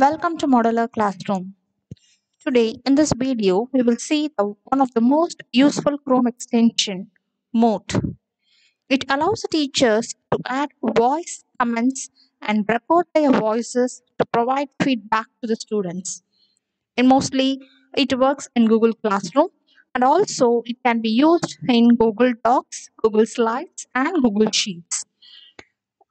Welcome to Modular Classroom. Today in this video we will see the, one of the most useful Chrome extension, Mote. It allows teachers to add voice comments and record their voices to provide feedback to the students. And mostly it works in Google Classroom and also it can be used in Google Docs, Google Slides and Google Sheets.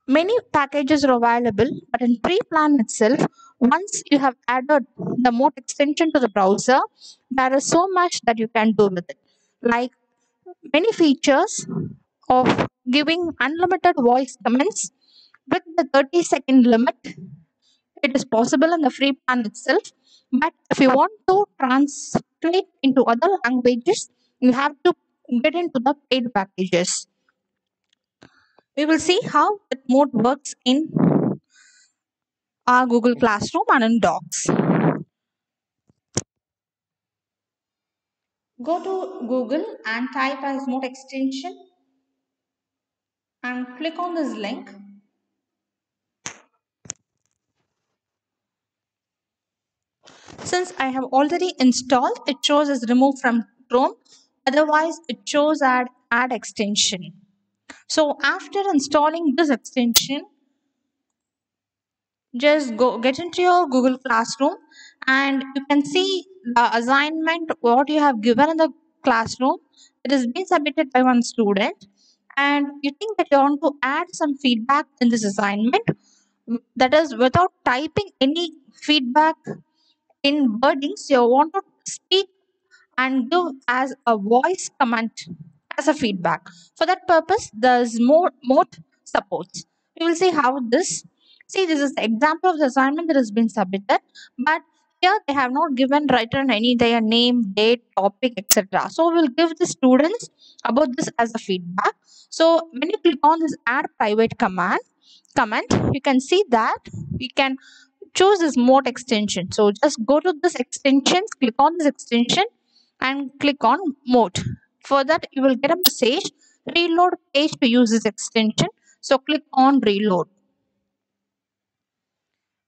Many packages are available, but in pre-plan itself, once you have added the Mote extension to the browser, there is so much that you can do with it. Like many features of giving unlimited voice comments with the 30 second limit. It is possible in the free plan itself, but if you want to translate into other languages, you have to get into the paid packages. We will see how that Mote works in our Google Classroom and in Docs. Go to Google and type as Mote extension and click on this link. Since I have already installed, it shows as remove from Chrome. Otherwise, it shows add add extension. So after installing this extension, just go get into your Google Classroom and you can see the assignment what you have given in the classroom. It has been submitted by one student and you think that you want to add some feedback in this assignment that is without typing any feedback in wordings you want to speak and give as a voice comment as a feedback. For that purpose there's more more support. We will see how this see this is the example of the assignment that has been submitted but here they have not given written any their name date topic etc so we'll give the students about this as a feedback. So when you click on this add private command comment you can see that we can choose this Mote extension. So just go to this extension click on this extension and click on Mote for that you will get a message reload page to use this extension. So click on reload.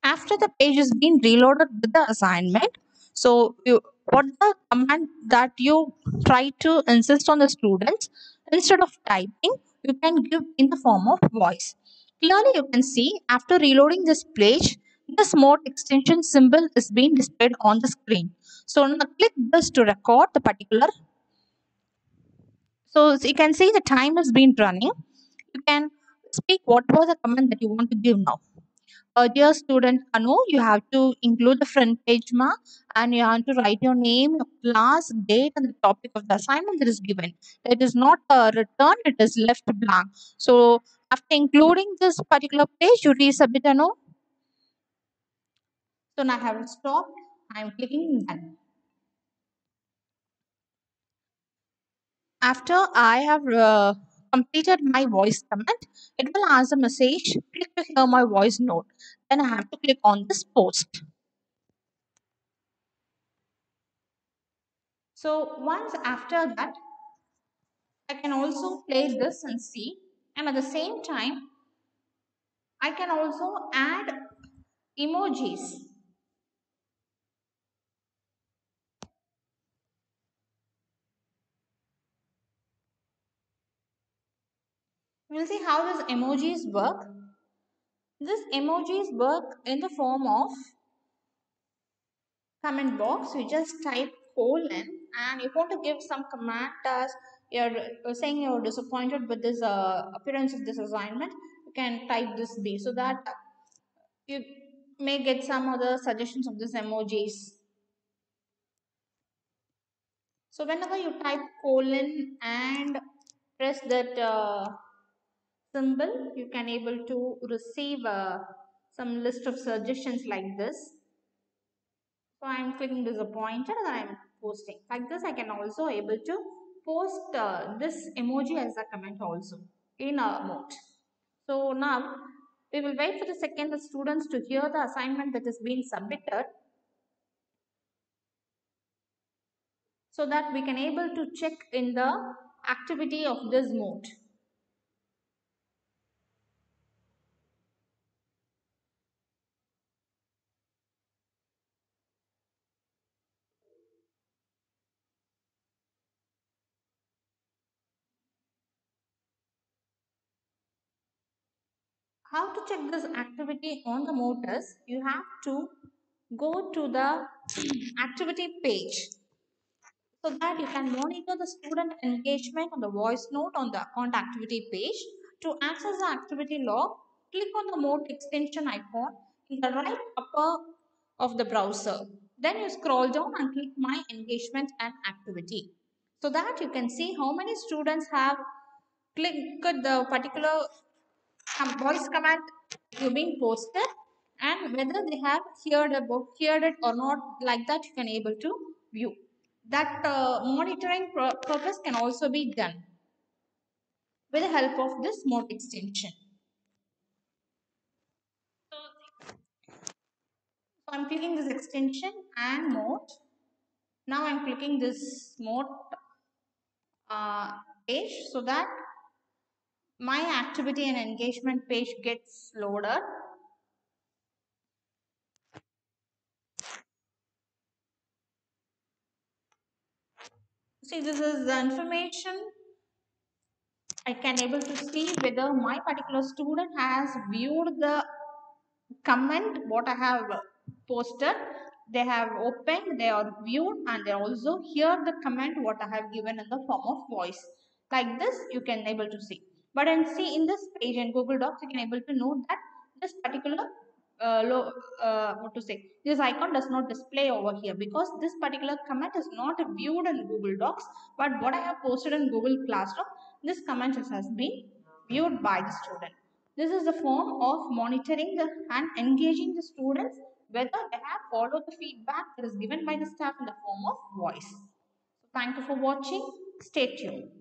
After the page has been reloaded with the assignment so you, what the command that you try to insist on the students instead of typing you can give in the form of voice. Clearly you can see after reloading this page this Mote extension symbol is being displayed on the screen. So now click this to record the particular so, so you can see the time has been running you can speak what was the comment that you want to give now uh, dear student Anu, you have to include the front page ma and you have to write your name, your class, date, and the topic of the assignment that is given. It is not a return, it is left blank. So after including this particular page, you resubmit Anu. So now I have stopped. I am clicking done. After I have uh, completed my voice comment, it will ask a message, click to hear my voice note. Then I have to click on this post. So once after that, I can also play this and see. And at the same time, I can also add emojis. We'll see how does emojis work. This emojis work in the form of comment box. You just type colon and if you want to give some command as you're saying you're disappointed with this uh, appearance of this assignment. You can type this B so that you may get some other suggestions of this emojis. So whenever you type colon and press that uh, symbol, you can able to receive uh, some list of suggestions like this. So I am clicking this disappointed and I am posting. Like this I can also able to post uh, this emoji as a comment also in a Mote. So now we will wait for the second the students to hear the assignment that is being submitted so that we can able to check in the activity of this Mote. How to check this activity on the motors? You have to go to the activity page so that you can monitor the student engagement on the voice note on the account activity page. To access the activity log, click on the Mote extension icon in the right upper of the browser. Then you scroll down and click my engagement and activity so that you can see how many students have clicked the particular voice command you being posted and whether they have heard about heard it or not like that you can able to view. That uh, monitoring purpose can also be done with the help of this Mote extension. So i'm clicking this extension and Mote. Now i'm clicking this Mote uh, page so that my activity and engagement page gets loaded see this is the information I can able to see whether my particular student has viewed the comment what I have posted. They have opened, they are viewed and they also hear the comment what I have given in the form of voice. Like this you can able to see. But and see in this page in Google Docs you can able to know that this particular uh, low, uh, what to say this icon does not display over here because this particular comment is not viewed in Google Docs but what I have posted in Google Classroom this comment has been viewed by the student. This is the form of monitoring the, and engaging the students whether they have followed the feedback that is given by the staff in the form of voice. Thank you for watching. Stay tuned.